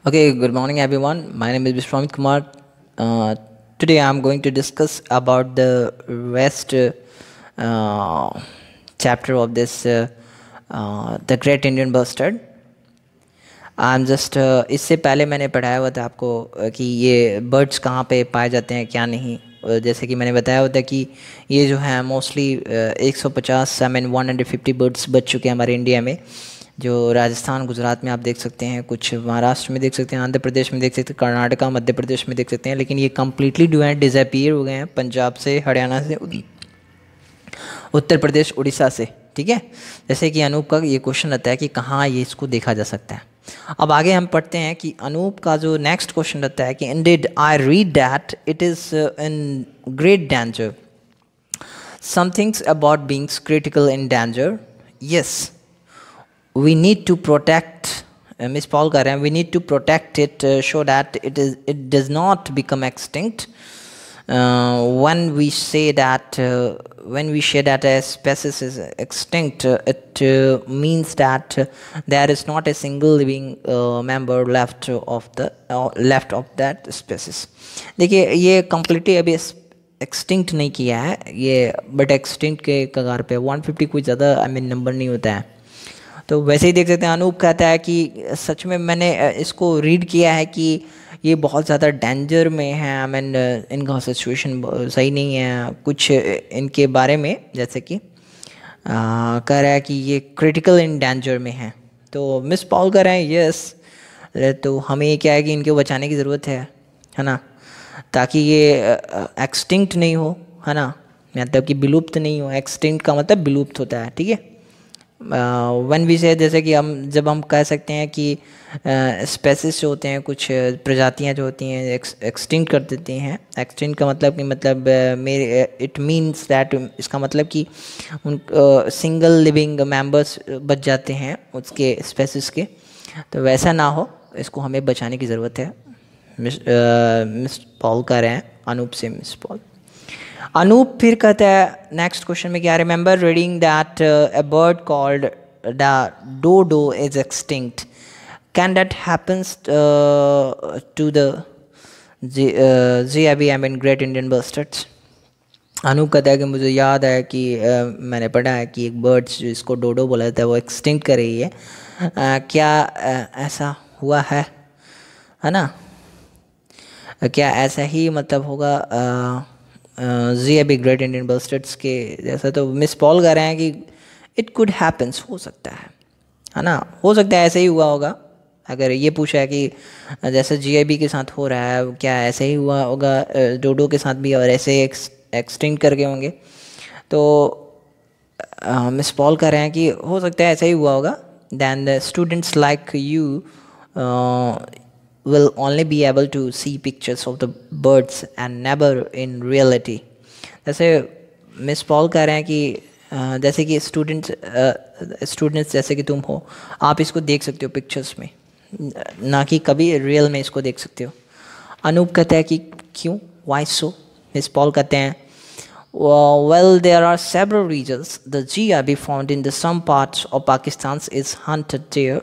Okay, good morning everyone. My name is Vishwamit Kumar. Uh, today I'm going to discuss about the rest uh, chapter of this uh, uh, The Great Indian Bustard. I'm just uh, इससे पहले मैंने पढ़ाया हुआ था आपको uh, कि ये birds कहाँ पे पाए जाते हैं क्या नहीं uh, जैसे कि मैंने बताया होता कि ये जो है mostly uh, 150 I mean 150 birds बच चुके हैं हमारे इंडिया में जो राजस्थान, गुजरात में आप देख सकते हैं, कुछ महाराष्ट्र में देख सकते हैं, आंध्र प्रदेश में देख सकते हैं, कर्नाटका, मध्य प्रदेश में देख सकते हैं, लेकिन ये कम्प्लीटली है डिज़पियर हो गए हैं, पंजाब से, हरियाणा से उत्तर प्रदेश, उड़ीसा से, ठीक है? जैसे कि अनूप का ये क्वेश्चन रहता है कि कहाँ ये इसको देखा जा सकता है। अब आगे हम पढ़ते हैं कि अनूप का जो नेक्स्ट क्वेश्चन रहता है कि in did I read that it is in great danger somethings about beings critical in danger yes we need to protect uh, Miss Paul Karam, we need to protect it uh, so that it is it does not become extinct. Uh, when we say that uh, when we say that a species is extinct, uh, it uh, means that there is not a single living member left of the left of that species. देखिए ये completely अभी extinct नहीं किया है ये but extinct के कगार पे 150 कोई ज़्यादा आई मीन नंबर नहीं होता है तो वैसे ही देख सकते हैं, अनूप कहता है कि सच में मैंने इसको रीड किया है कि ये बहुत ज़्यादा डेंजर में है आई मीन इनका सिचुएशन सही नहीं है, कुछ इनके बारे में, जैसे कि कह रहा है कि ये क्रिटिकल इन डेंजर में है। तो मिस पॉल कर रहे हैं यस तो हमें क्या है कि इनको बचाने की ज़रूरत है है ना? ताकि ये एक्सटिंक्ट नहीं हो, है ना? मतलब कि विलुप्त नहीं हो एक्सटिंक्ट का मतलब विलुप्त होता है, ठीक है? वन वी से जैसे कि हम, जब हम कह सकते हैं कि स्पेसिस जो होते हैं, कुछ प्रजातियाँ जो होती हैं एक्सटिंक्ट कर देती हैं। एक्सटिंक्ट का मतलब कि मतलब मेरे इट मीन्स दैट इसका मतलब कि उन सिंगल लिविंग मेंबर्स बच जाते हैं उसके स्पेसिस के। तो वैसा ना हो, इसको हमें बचाने की ज़रूरत है। मिस मिस पॉल कर रहे हैं, अनूप से मिस पॉल। अनूप फिर कहता है नेक्स्ट क्वेश्चन में क्या? Remember reading that a bird called the dodo is extinct can that happens to the G अभी I mean great Indian bustards Anoop कहता है कि मुझे याद है कि uh, मैंने पढ़ा है कि एक बर्ड जिसको डोडो बोला जाता है वो एक्सटिंक्ट कर रही है। Uh, क्या uh, ऐसा हुआ है? है ना? क्या ऐसा ही मतलब होगा? Uh, जी, अभी ग्रेट इंडियन बस्टर्ड्स के जैसा तो मिस पॉल कह रहे हैं कि इट कुड हैपन्स हो सकता है है ना? हो सकता है ऐसे ही हुआ होगा। अगर ये पूछा है कि जैसे जी के साथ हो रहा है, क्या ऐसे ही हुआ होगा? डोडो के साथ भी और ऐसे एक्सटेंड करके होंगे। तो मिस पॉल कह रहे हैं कि हो सकता है ऐसा ही हुआ होगा। Then the students like you will only be able to see pictures of the birds and never in reality. जैसे मिस पॉल कह रहे हैं कि जैसे कि स्टूडेंट्स स्टूडेंट्स जैसे कि तुम हो, आप इसको देख सकते हो पिक्चर्स में। ना कि कभी रियल में इसको देख सकते हो। अनूप कहते हैं कि क्यों? वाई सो मिस पॉल कहते हैं well there are several reasons the G are be found in the some parts of Pakistan is hunted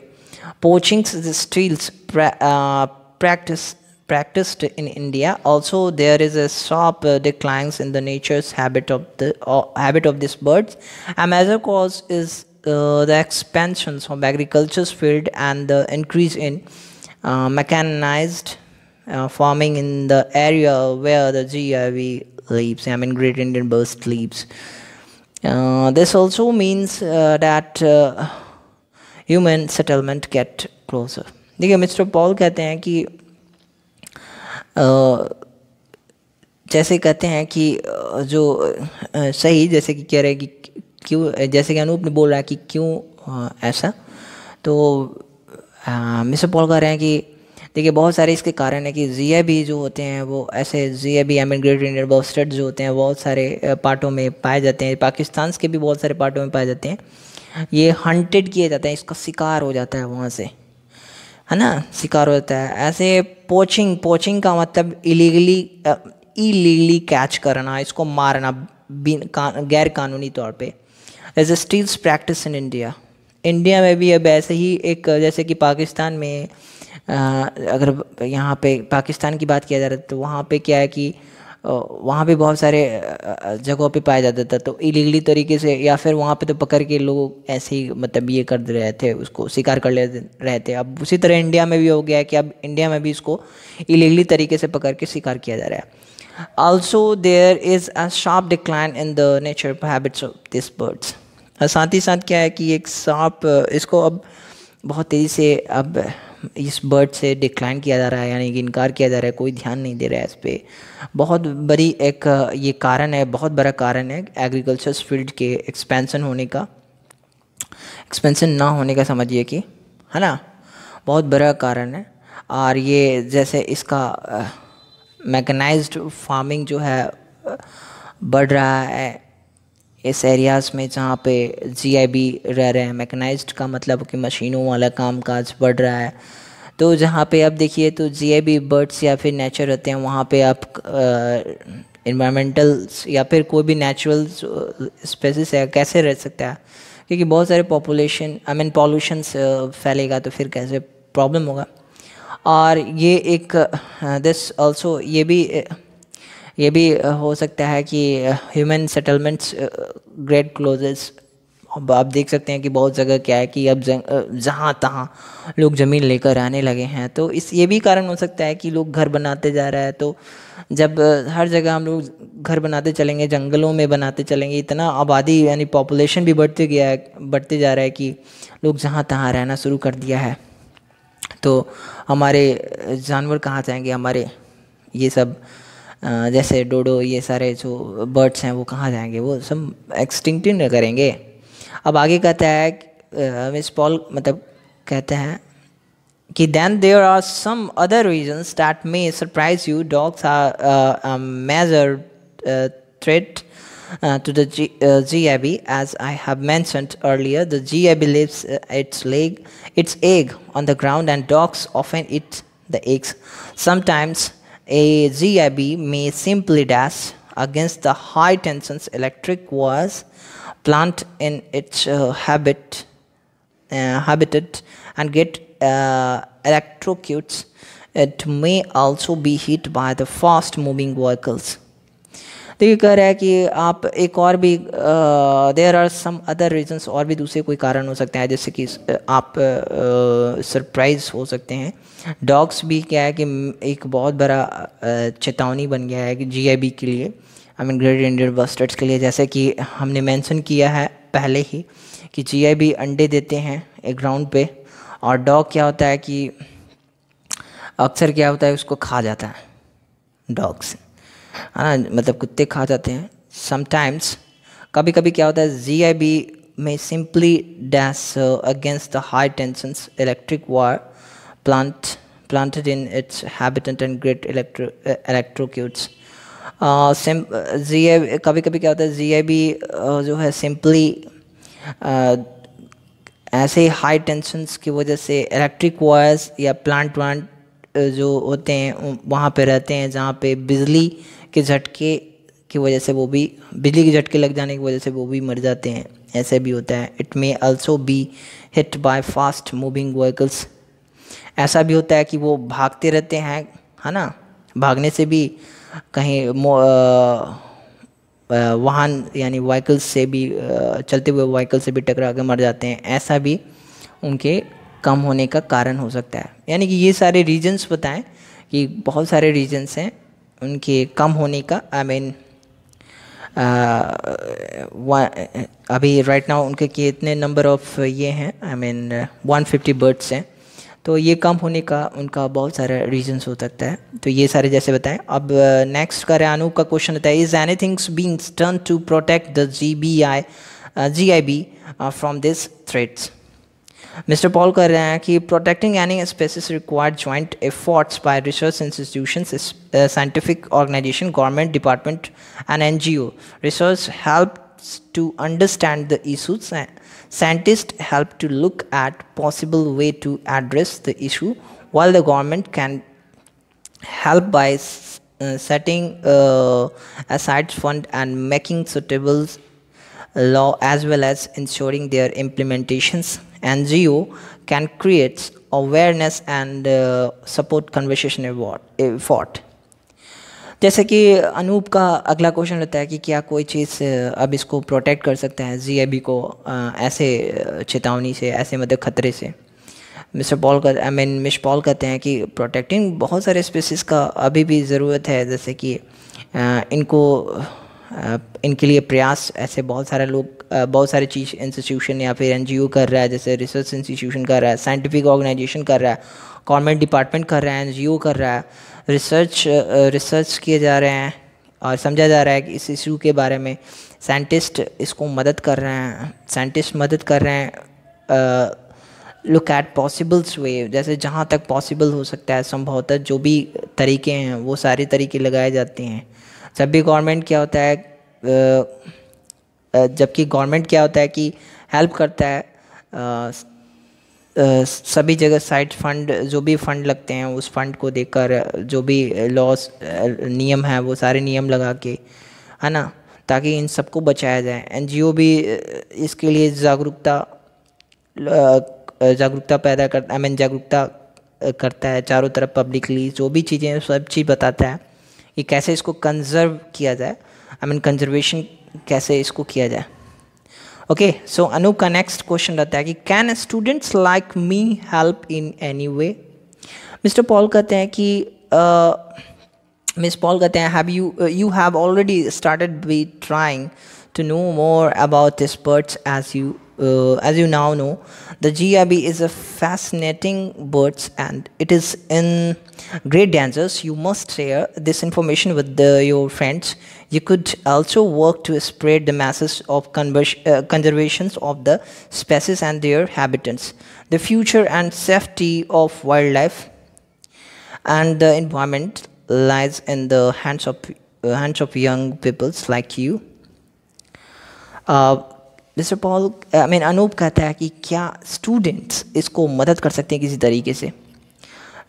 Poaching still pra uh, practice, practiced in India. Also, there is a sharp uh, declines in the nature's habit of the uh, habit of these birds. A major cause is uh, the expansions of agriculture's field and the increase in uh, mechanized uh, farming in the area where the GIV lives. I mean, Great Indian Burst lives. this also means that human settlement get closer देखिए, Mister Paul कहते हैं कि जैसे कहते हैं कि जो सही जैसे कि कह रहे हैं कि क्यों, जैसे कि अनूप ने बोल रहा है कि क्यों ऐसा। तो मिस्टर पॉल कह रहे हैं कि, देखिए, बहुत सारे इसके कारण है कि जिया भी जो होते हैं, वो ऐसे जिया भी एम ग्रेट इंडियन जो होते हैं, बहुत सारे पार्टों में पाए जाते हैं। पाकिस्तान के भी बहुत सारे पार्टों में पाए जाते हैं। ये हंटेड किए जाते हैं इसका शिकार हो जाता है वहाँ से। है ना? शिकार हो जाता है। ऐसे पोचिंग पोचिंग का मतलब इलीगली इलीगली कैच करना इसको मारना का, गैर कानूनी तौर पे। Stills practice in India India में भी अब ऐसे ही एक जैसे कि पाकिस्तान में आ, अगर यहाँ पे पाकिस्तान की बात किया जा रहा है तो वहाँ पे क्या है कि वहाँ पे बहुत सारे जगहों पे पाया जाता था। तो इलीगली तरीके से या फिर वहाँ पे तो पकड़ के लोग ऐसे ही मतलब ये कर रहे थे, उसको शिकार कर ले रहे थे। अब उसी तरह इंडिया में भी हो गया है कि अब इंडिया में भी इसको इलीगली तरीके से पकड़ के शिकार किया जा रहा है। Also there is a sharp decline in the nature habits of this birds साथ ही साथ क्या है कि एक सांप इसको अब बहुत तेज़ी से अब इस बर्ड से डिक्लाइन किया जा रहा है, यानी कि इनकार किया जा रहा है, कोई ध्यान नहीं दे रहा है इस पर बहुत बड़ी एक, ये कारण है, बहुत बड़ा कारण है एग्रीकल्चर फ़ील्ड के एक्सपेंसन होने का। एक्सपेंसन ना होने का समझिए कि, है ना? बहुत बड़ा कारण है। और ये जैसे इसका मैकेनाइज्ड फ़ार्मिंग जो है, बढ़ रहा है इस एरियाज़ में जहाँ पे जीआईबी रह रहे हैं मैकेनाइज्ड का मतलब कि मशीनों वाला काम काज बढ़ रहा है। तो जहाँ पे आप देखिए तो जीआईबी बर्ड्स या फिर नेचर रहते हैं, वहाँ पे आप इन्वायरमेंटल या फिर कोई भी नेचुरल स्पेसिस है, कैसे रह सकता है? क्योंकि बहुत सारे पॉपुलेशन आई मीन पॉल्यूशन फैलेगा तो फिर कैसे प्रॉब्लम होगा? और ये एक दिस ऑल्सो ये भी ये भी हो सकता है कि ह्यूमन सेटलमेंट्स ग्रेट क्लोजेस अब आप देख सकते हैं कि बहुत जगह क्या है कि अब जहाँ तहाँ लोग ज़मीन लेकर आने लगे हैं। तो इस, ये भी कारण हो सकता है कि लोग घर बनाते जा रहा है। तो जब हर जगह हम लोग घर बनाते चलेंगे, जंगलों में बनाते चलेंगे, इतना आबादी यानी पॉपुलेशन भी बढ़ते गया है, बढ़ते जा रहा है कि लोग जहाँ तहाँ रहना शुरू कर दिया है। तो हमारे जानवर कहाँ जाएँगे हमारे, ये सब जैसे डोडो, ये सारे जो बर्ड्स हैं, वो कहाँ जाएँगे? वो सब एक्सटिंक्ट करेंगे। अब आगे कहता है मिस पॉल मतलब कहते हैं कि then there are some other reasons that may surprise you dogs are major threat to the G A B as I have मैं earlier the G A B lives its leg its egg on the ground and dogs of and its the eggs sometimes a GIB may simply dash against the high tensions electric wires plant in its uh, habit uh, habitat and get uh, electrocutes. It may also be hit by the fast moving vehicles तो ये कह रहा है कि आप एक और भी there are some other reasons और भी दूसरे कोई कारण हो सकते हैं, जैसे कि आप सरप्राइज़ हो सकते हैं। डॉग्स भी क्या है कि एक बहुत बड़ा चेतावनी बन गया है कि जीआईबी के लिए I mean great Indian bustards के लिए। जैसे कि हमने मेंशन किया है पहले ही कि जीआईबी अंडे देते हैं एक ग्राउंड पे और डॉग क्या होता है कि अक्सर क्या होता है, उसको खा जाता है डॉग्स है ना मतलब कुत्ते खा जाते हैं। समटाइम्स कभी कभी क्या होता है जी आई बी में simply dash against the high tensions electric wire plant in its habitat and great electro uh, electrocutes. G I कभी कभी क्या होता है जी आई बी जो है सिंपली uh, ऐसे हाई टेंशंस की वजह से इलेक्ट्रिक वायर्स या प्लांट वांट जो होते हैं वहाँ पे रहते हैं जहाँ पे बिजली के झटके की वजह से वो भी, बिजली के झटके लग जाने की वजह से वो भी मर जाते हैं। ऐसे भी होता है। It may also be hit by fast moving vehicles ऐसा भी होता है कि वो भागते रहते हैं, है ना? भागने से भी कहीं वाहन यानी व्हीकल्स से भी चलते हुए व्हीकल से भी टकरा के मर जाते हैं। ऐसा भी उनके कम होने का कारण हो सकता है। यानी कि ये सारे रीजन्स बताएँ कि बहुत सारे रीजन्स हैं। उनके कम होने का आई I मीन mean, अभी राइट नाउ उनके कितने नंबर ऑफ़ ये हैं I mean one fifty birds हैं तो ये कम होने का उनका बहुत सारा रीजंस हो सकता है। तो ये सारे जैसे बताएँ अब नेक्स्ट का रेनू का क्वेश्चन होता है is any things beings turn to protect the G B I G I B from this threats mister Paul कह रहे हैं कि protecting any species required joint efforts by research institution scientific organization government department and N G O research help to understand the issues scientists help to look at possible way to address the issue while the government can help by uh, setting uh, aside fund and making suitable law as well as ensuring their implementations. NGO can create awareness and uh, support conversation effort. जैसे कि अनूप का अगला question रहता है कि क्या कोई चीज़ अब इसको प्रोटेक्ट कर सकते हैं जी को ऐसे चेतावनी से ऐसे मतलब ख़तरे से? मिस्टर पॉल का आई मीन मिस पॉल कहते हैं कि प्रोटेक्टिंग बहुत सारे स्पेसिस का अभी भी ज़रूरत है जैसे कि इनको इनके लिए प्रयास ऐसे बहुत सारे लोग बहुत सारे चीज़ इंस्टीट्यूशन या फिर एन कर रहा है, जैसे रिसर्च इंस्टीट्यूशन कर रहा है साइंटिफिक ऑर्गेनाइजेशन कर रहा है गवर्नमेंट डिपार्टमेंट कर रहा है एन कर रहा है रिसर्च रिसर्च किए जा रहे हैं और समझा जा रहा है कि इस इशू के बारे में साइंटिस्ट इसको मदद कर रहे हैं साइंटिस्ट मदद कर रहे हैं लुक एट पॉसिबल्स वे जैसे जहाँ तक पॉसिबल हो सकता है, संभवतः जो भी तरीके हैं, वो सारे तरीके लगाए जाते हैं। जब भी गवर्नमेंट क्या होता है जबकि गवर्नमेंट क्या होता है कि हेल्प करता है सभी जगह साइड फंड, जो भी फंड लगते हैं, उस फंड को देखकर जो भी लॉस नियम है, वो सारे नियम लगा के, है ना? ताकि इन सबको बचाया जाए। एनजीओ भी इसके लिए जागरूकता जागरूकता पैदा कर आई मीन जागरूकता करता है, चारों तरफ़ पब्लिकली जो भी चीज़ें सब चीज़ बताता है। कि कैसे इसको कंजर्व किया जाए? आई मीन कंजर्वेशन कैसे इसको किया जाए? ओके सो अनूप का नेक्स्ट क्वेश्चन रहता है कि can students like me help in any way Mister Paul कहते हैं कि मिस uh, पॉल कहते हैं have you you have already started be trying to know more about this birds as you uh, as you now know the GRB is a fascinating bird and it is in great dangers. You must share this information with the, your friends. You could also work to spread the masses of uh, conservations of the species and their habitats, the future and safety of wildlife and the environment lies in the hands of, uh, hands of young peoples like you. Mister Paul I mean Anoop कहता है कि क्या students इसको मदद कर सकते हैं किसी तरीके से?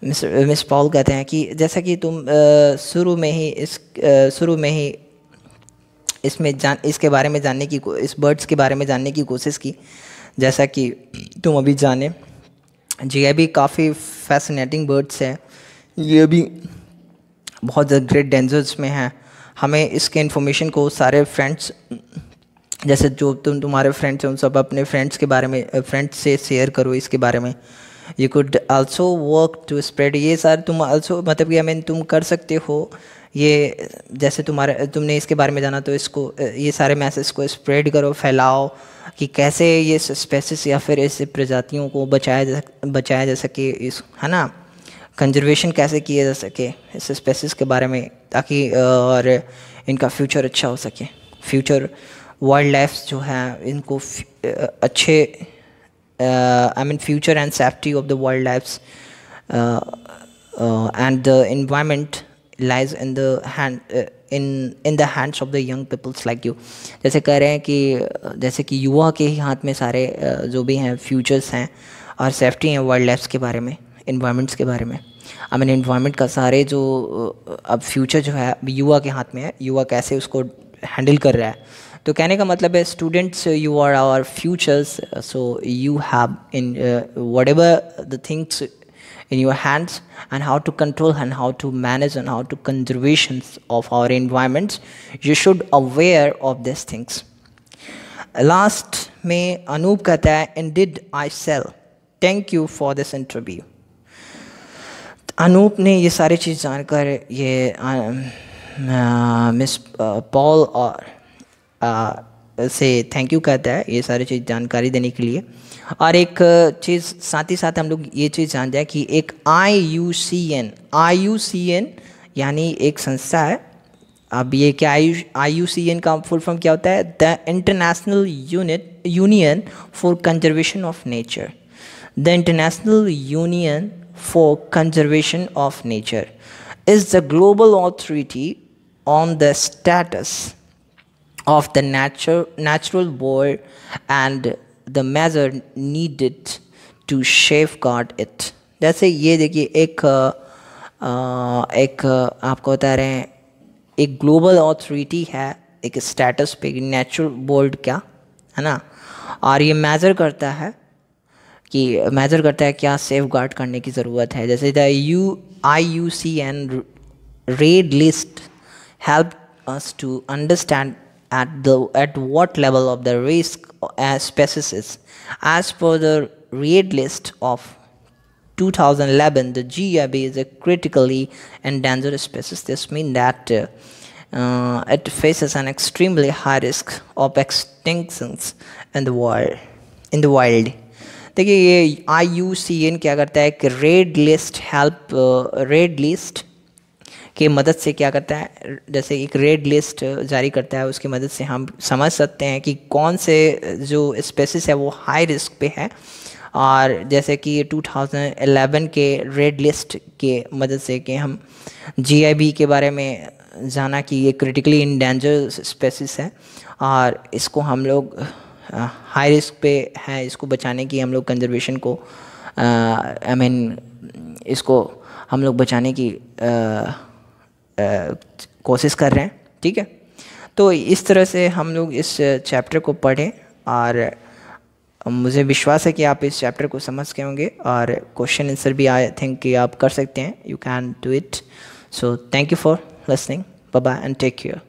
मिस मिस पॉल कहते हैं कि जैसा कि तुम शुरू में ही इस शुरू में ही इसमें जान, इसके बारे में जानने की इस बर्ड्स के बारे में जानने की कोशिश की, जैसा कि तुम अभी जाने। जी भी काफ़ी फैसिनेटिंग बर्ड्स हैं। ये अभी बहुत ग्रेट डेंजर्स में हैं। हमें इसके इन्फॉर्मेशन को सारे फ्रेंड्स जैसे जो तुम, तुम्हारे फ्रेंड्स हैं, उन सब अपने फ्रेंड्स के बारे में फ्रेंड्स से शेयर करो इसके बारे में। You could also work to spread ये सारे तुम आल्सो मतलब कि आई मीन तुम कर सकते हो। ये, जैसे तुम्हारे, तुमने इसके बारे में जाना तो इसको ये सारे मैसेज को स्प्रेड करो, फैलाओ, कि कैसे ये स्पेसिस या फिर ऐसे प्रजातियों को बचाया जा बचाया जा सके इस, है ना? कंजर्वेशन कैसे किया जा सके इस स्पेसिस के बारे में, ताकि और इनका फ्यूचर अच्छा हो सके। फ्यूचर वाइल्ड लाइफ जो हैं, इनको अच्छे I mean future and safety of the wild lifes and the environment lies in the hand in in the hands of the young peoples like you जैसे कह रहे हैं कि, जैसे कि युवा के ही हाथ में सारे जो भी हैं फ्यूचर्स हैं, और सेफ्टी हैं वाइल्ड लाइफ्स के बारे में इन्वायरमेंट्स के बारे में. आई मीन इन्वायरमेंट का सारे जो अब फ्यूचर जो है युवा के हाथ में है, युवा कैसे उसको हैंडल कर रहा है तो कहने का मतलब है students you are our futures so you have in whatever the things in your hands and how to control and how to manage and how to conservations of our environments you should aware of this things last में अनूप कहता है in did I sell thank you for this interview Anoop ने ये सारी चीज़ जानकर ये miss Paul और से थैंक यू कहता है ये सारी चीज़ जानकारी देने के लिए। और एक चीज़, साथ ही साथ हम लोग ये चीज़ जान जाए कि एक I U C N I U C N यानी एक संस्था है। अब ये क्या I I U C N का फुल फॉर्म क्या होता है? The international unit union for conservation of nature the international union for conservation of nature is the global authority on the status of the natural natural world and the measure needed to safeguard it. जैसे ये देखिए, एक एक, आपको बता रहे हैं, एक ग्लोबल ऑथोरिटी है, एक स्टेटस पे नेचुरल वर्ल्ड क्या, है ना? और ये मेज़र करता है कि मैटर करता है क्या सेफ़ गार्ड करने की ज़रूरत है। जैसे the U I U C and red list help us to understand at the at what level of the risk as species is. As per the RAID list of 2011, the GIB is a critically endangered species. This means that uh, uh, it faces an extremely high risk of extinctions in the world. In the wild. देखिए ये आई U C N क्या करता है कि red list help red list की मदद से क्या करता है, जैसे एक रेड लिस्ट जारी करता है, उसकी मदद से हम समझ सकते हैं कि कौन से, जो स्पेसिस है वो हाई रिस्क पे है। और जैसे कि 2011 के रेड लिस्ट के मदद से कि हम जीआईबी के बारे में जाना कि ये क्रिटिकली इंडेंजर स्पेसिस है। और इसको हम लोग हाई रिस्क पे है, इसको बचाने की हम लोग कंजर्वेशन को आई मीन इसको हम लोग बचाने की कोशिश कर रहे हैं, ठीक है? तो इस तरह से हम लोग इस चैप्टर को पढ़ें और मुझे विश्वास है कि आप इस चैप्टर को समझ के होंगे और क्वेश्चन आंसर भी आई थिंक कि आप कर सकते हैं। You can do it so thank you for listening bye and take care